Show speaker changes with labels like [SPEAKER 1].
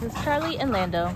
[SPEAKER 1] This is Charlie and Lando.